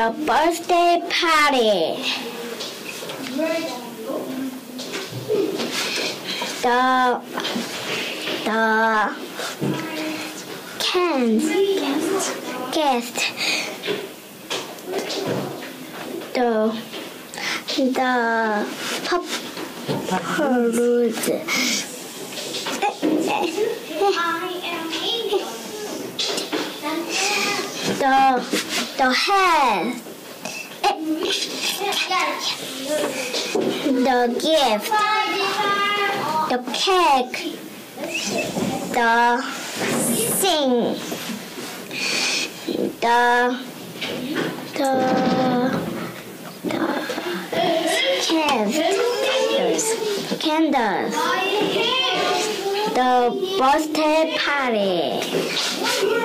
the birthday party. The the cans guest the the pop the the head the gift. The cake. The sing. The the the candles. Candles. The birthday party